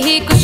rico